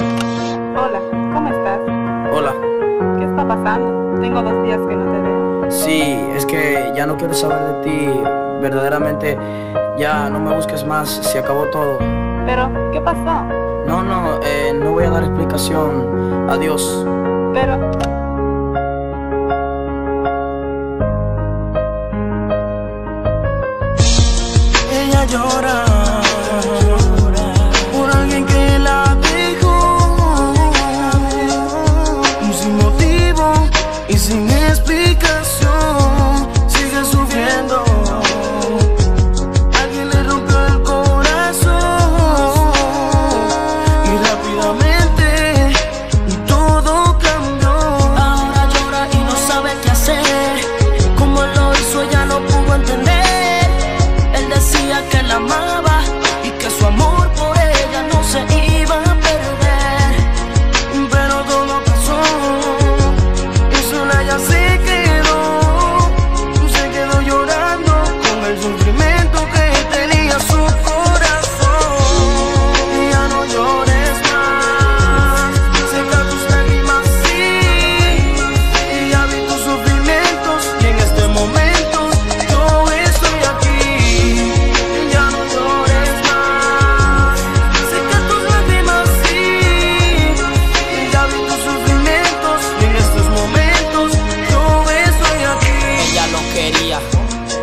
Hola, ¿cómo estás? Hola. ¿Qué está pasando? Tengo dos días que no te veo. Sí, es que ya no quiero saber de ti. Verdaderamente, ya no me busques más. Se acabó todo. Pero, ¿qué pasó? No, no, eh, no voy a dar explicación. Adiós. Pero, Ella llora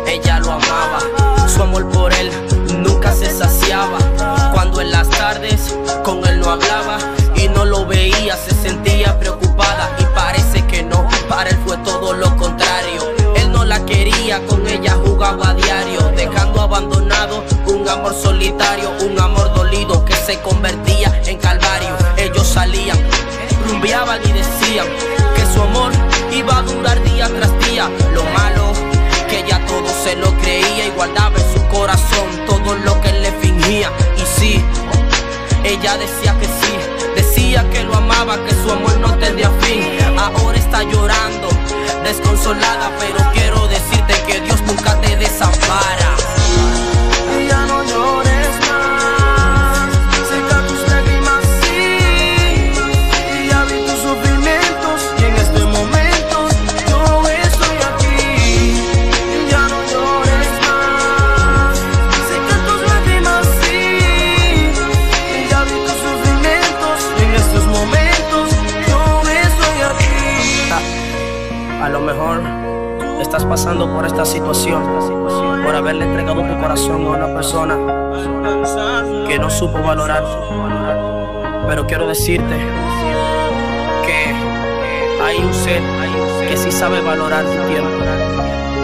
ella lo amaba. Su amor por él nunca se saciaba. Cuando en las tardes con él no hablaba y no lo veía, se sentía preocupada. Y parece que no, para él fue todo lo contrario. Él no la quería, con ella jugaba a diario, dejando abandonado un amor solitario, un amor dolido que se convertía en calvario. Ellos salían, rumbeaban y decían que su amor iba a durar día tras día. Lo ella todo se lo creía y guardaba en su corazón todo lo que le fingía. Y sí, ella decía que sí, decía que lo amaba, que su amor no tendría fin. Ahora está llorando, desconsolada, pero quiero A lo mejor estás pasando por esta situación, por haberle entregado tu corazón a una persona que no supo valorar. Pero quiero decirte que hay un ser que sí sabe valorar tu tiempo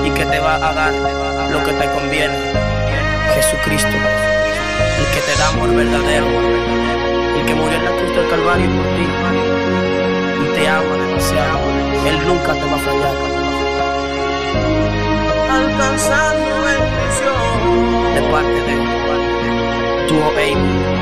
y que te va a dar lo que te conviene. Jesucristo, el que te da amor verdadero, el que murió en la cruz del Calvario por ti y te ama demasiado. Nunca te va a fallar. Alcanzando bendición. de parte de tu Amy.